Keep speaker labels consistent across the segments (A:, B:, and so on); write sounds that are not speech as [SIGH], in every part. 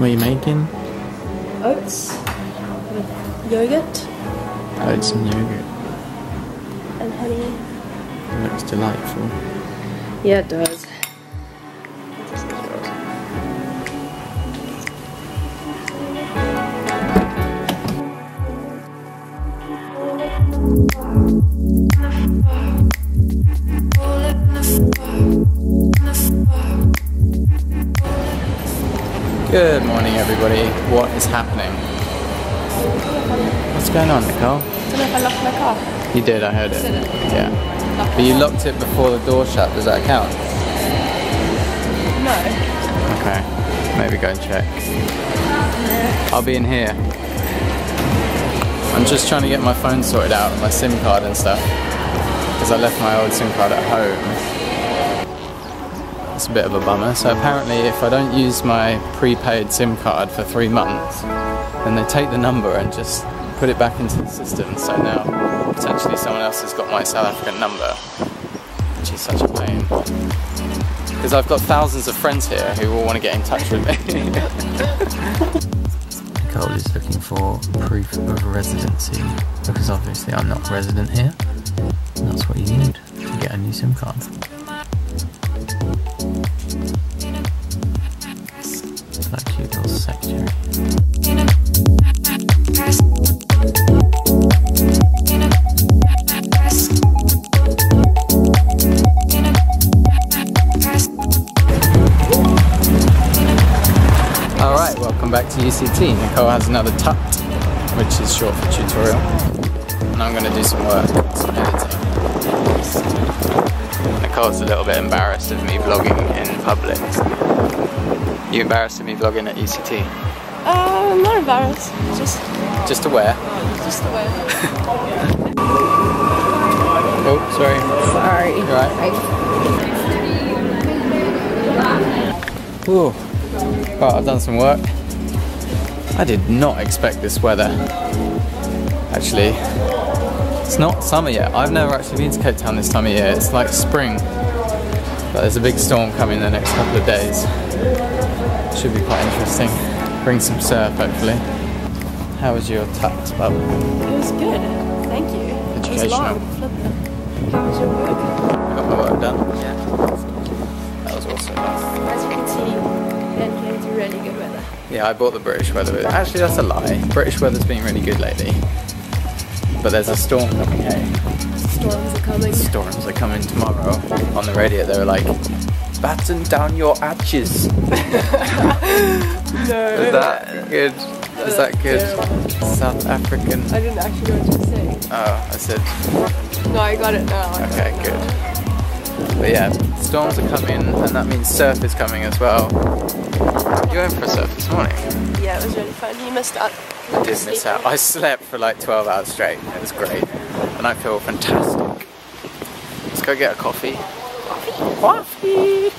A: What are you making?
B: Oats with yogurt
A: Oats and yogurt.
B: and honey.
A: It looks delightful.
B: Yeah, it does.
A: Good morning, everybody. What is happening? What's going on, Nicole?
B: I don't know if I locked my car.
A: You did, I heard it.
B: Did it?
A: Yeah. But you locked it before the door shut. Does that count?
B: No.
A: Okay. Maybe go and check. I'll be in here. I'm just trying to get my phone sorted out, my SIM card and stuff. Because I left my old SIM card at home. It's a bit of a bummer. So apparently if I don't use my prepaid SIM card for three months, then they take the number and just put it back into the system. So now potentially someone else has got my South African number, which is such a pain. Because I've got thousands of friends here who all want to get in touch with me. [LAUGHS] Nicole is looking for proof of residency because obviously I'm not resident here. And that's what you need to get a new SIM card. That cute little. Alright, welcome back to UCT. Nicole has another tut, which is short for tutorial. And I'm going to do some work, some editing. Nicole's a little bit embarrassed of me vlogging in public. You embarrassed of me vlogging at UCT?
B: Uh, I'm not embarrassed. Just,
A: Just aware.
B: just way. [LAUGHS]
A: Oh, sorry.
B: Sorry.
A: You alright? Ooh. Right, I've done some work. I did not expect this weather. Actually, it's not summer yet. I've never actually been to Cape Town this time of year. It's like spring. But there's a big storm coming in the next couple of days. Should be quite interesting. Bring some surf, hopefully. How was your tut, bub?
B: It was good. Thank you. It was long.
A: Educational.
B: How was your work?
A: I got my work done. Yeah. That was awesome.
B: As you can see, Ben came to really good weather.
A: Yeah, I bought the British weather Actually, that's a lie. British weather's been really good lately. But there's a storm coming, hey?
B: Storms are coming.
A: Storms are coming tomorrow. On the radio, they were like, batten down your hatches. [LAUGHS]
B: No.
A: Is that good? Is that good? South African.
B: I didn't actually know what you were saying.
A: Oh, I said,
B: No, I got it now. I
A: okay,
B: it
A: good.
B: now.
A: But yeah, storms are coming, and that means surf is coming as well. You went for a surf this morning?
B: Yeah, it was really fun. You missed out.
A: I did miss out. I slept for like 12 hours straight. It was great. And I feel fantastic. Let's go get a coffee. Coffee!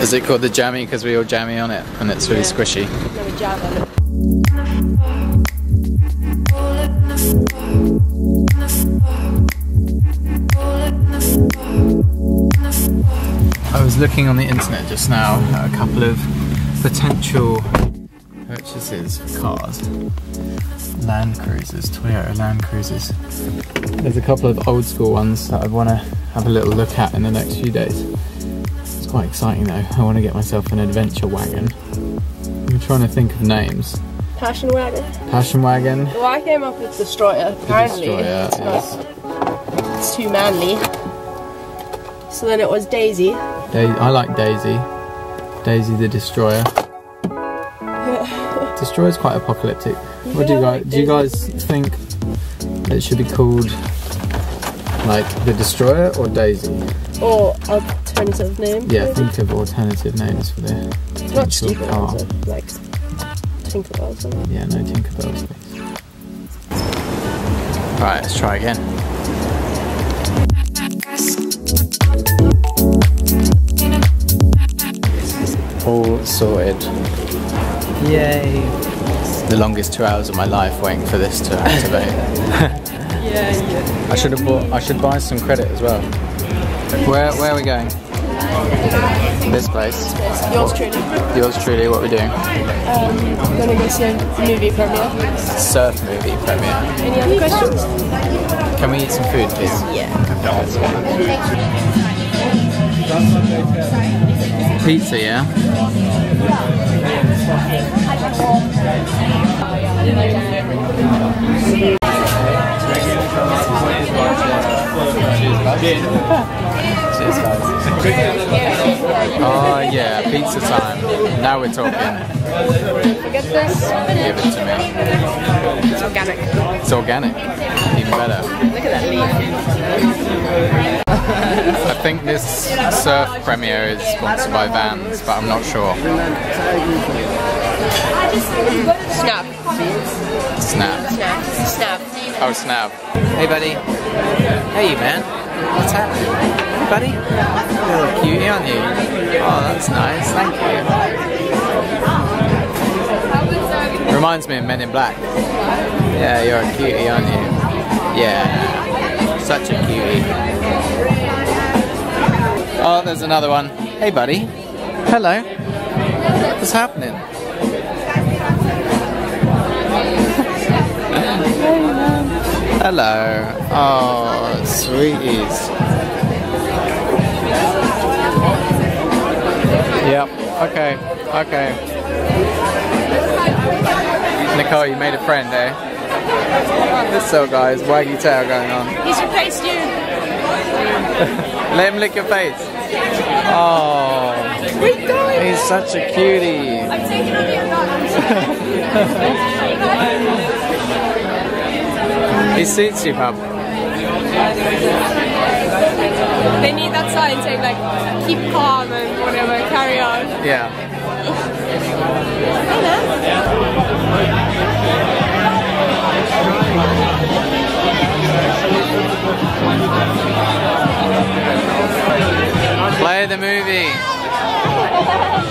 A: Is it called the jammy because we all jammy on it and it's really
B: Yeah.
A: squishy?
B: Never jab on it.
A: I was looking on the internet just now at a couple of potential purchases cars. Land Cruisers, Toyota Land Cruisers. There's a couple of old school ones that I want to have a little look at in the next few days. It's quite exciting though. I want to get myself an adventure wagon. I'm trying to think of names.
B: Passion wagon.
A: Passion wagon.
B: Well, I came up with Destroyer. Apparently,
A: Destroyer,
B: it's,
A: yes.
B: not, it's too manly. So then it was Daisy.
A: Da- I like Daisy. Daisy the Destroyer. Destroyer's quite apocalyptic. What do you guys
B: like
A: do? You guys think it should be called like the Destroyer or Daisy?
B: Or alternative name.
A: Yeah,
B: maybe?
A: think of alternative names for the
B: it's
A: Not
B: stupid,
A: car.
B: is it? Like Tinkerbell or something.
A: Yeah, no Tinkerbell please. Right, let's try again. All sorted. Yay! The longest two hours of my life waiting for this to activate. [LAUGHS]
B: Yeah, yeah.
A: I should have bought. I should buy some credit as well. Where Where are we going? This place.
B: Yours truly.
A: Yours truly, what we doing?
B: Um, gonna go see a movie premiere.
A: Surf movie premiere.
B: Any other questions?
A: Can we eat some food, please?
B: Yeah.
A: Pizza, yeah? Cheers, guys. Oh, yeah, pizza time. Now we're talking.
B: Forget this.
A: Give it to me.
B: It's organic.
A: It's organic. Even better.
B: Look at that leaf.
A: I think this surf premiere is sponsored by Vans, but I'm not sure.
B: Snap.
A: Snap.
B: Snap. Snap.
A: Oh, snap. Hey, buddy. Hey, man. What's happening? Hey, buddy. You're a little cutie, aren't you? Oh, that's nice. Thank you. Reminds me of Men in Black. Yeah, you're a cutie, aren't you? Yeah. Such a cutie. Oh, there's another one. Hey, buddy. Hello. What's happening? Hello. Oh, sweeties. Yep. Okay. Okay. Nicole, you made a friend, eh? This little guy is waggy tail going on.
B: He's replaced you. [LAUGHS]
A: Let him lick your face. Oh,
B: Where you going?
A: he's such a cutie. [LAUGHS]
B: I'm taking over your
A: He suits you, pup.
B: They need that sign saying like, keep calm and whatever, carry on.
A: Yeah. Play the movie.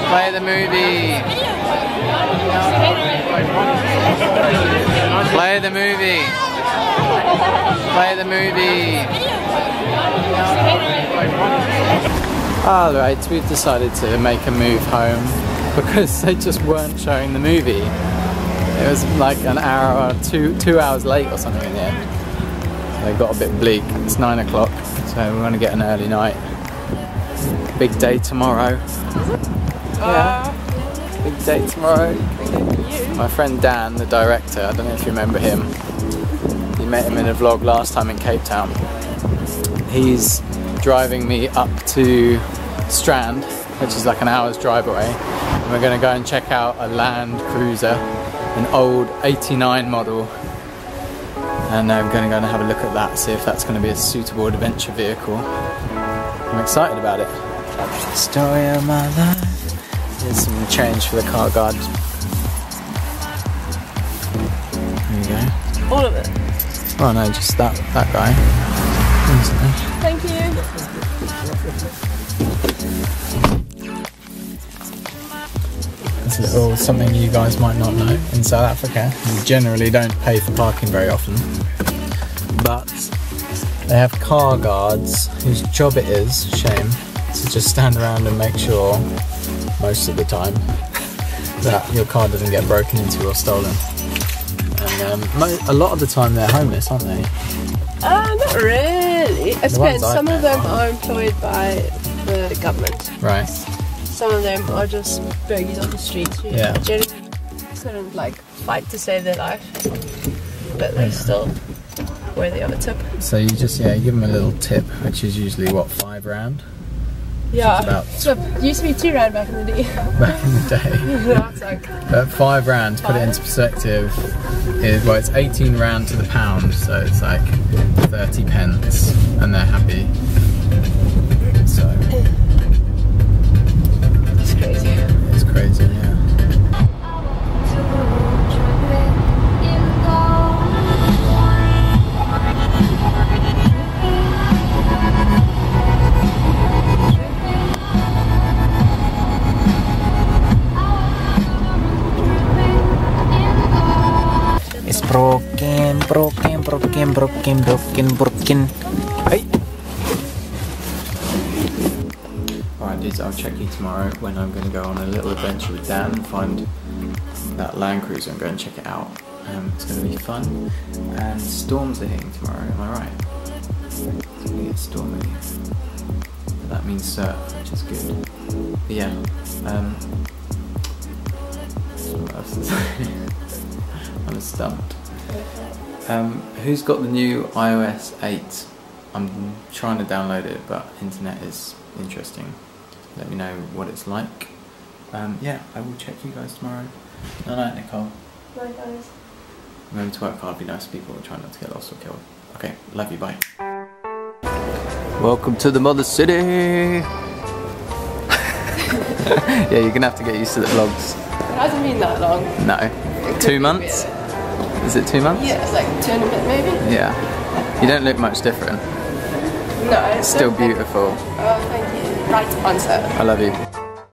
A: Play the movie. Play the movie. Play the movie. Alright, we've decided to make a move home because they just weren't showing the movie. It was like an hour, two two hours late or something in the end. They got a bit bleak. It's nine o'clock, so we're gonna get an early night. Big day tomorrow. Yeah. Day tomorrow. My friend Dan, the director, I don't know if you remember him. You met him in a vlog last time in Cape Town. He's driving me up to Strand, which is like an hour's drive away. And we're going to go and check out a Land Cruiser, an old 89 model. And I'm going to go and have a look at that, see if that's going to be a suitable adventure vehicle. I'm excited about it. Story of my life. Here's some change for the car guard. There you go.
B: All of it.
A: Oh no, just that that guy.
B: Thank you.
A: That's a little something you guys might not know. In South Africa, you generally don't pay for parking very often, but they have car guards whose job it is, shame, to just stand around and make sure, most of the time, [LAUGHS] that your car doesn't get broken into or stolen. And um, mo- a lot of the time they're homeless, aren't they?
B: Uh, not really. It depends. Some of them
A: are.
B: employed by the government.
A: Right.
B: Some of them are just bergies on the streets who
A: Yeah.
B: genuinely couldn't like fight to save their life, but they're still worthy of a tip.
A: So you just yeah, you give them a little tip, which is usually what five rand
B: Yeah. So it used to be two rand back in the day. [LAUGHS]
A: back in the day. [LAUGHS]
B: now like
A: But five rand, to put it into perspective, is well, it's 18 rand to the pound, so it's like 30 pence, and they're happy. So
B: it's crazy.
A: it's crazy, yeah. Broken, broken, broken. Hey. is I'll check you tomorrow when I'm going to go on a little adventure with Dan and find that Land Cruiser and go and check it out. Um, it's going to be fun. And storms are hitting tomorrow, am I right? It's going to get stormy. That means surf, which is good. But yeah, um? [LAUGHS] I'm stumped. Um, who's got the new iOS 8? I'm trying to download it, but internet is interesting. Let me know what it's like. Um, yeah, I will check you guys tomorrow. Good night, Nicole.
B: Bye guys.
A: Remember to work hard, be nice to people, and try not to get lost or killed. Okay, love you, bye. Welcome to the Mother City! [LAUGHS] [LAUGHS] yeah, you're gonna have to get used to the vlogs.
B: It hasn't been that long.
A: No. Two months? Is it two months?
B: Yeah, it's like two and a bit maybe.
A: Yeah. You don't look much different.
B: No, it's
A: Still beautiful.
B: Oh, thank you. Right answer.
A: I love you.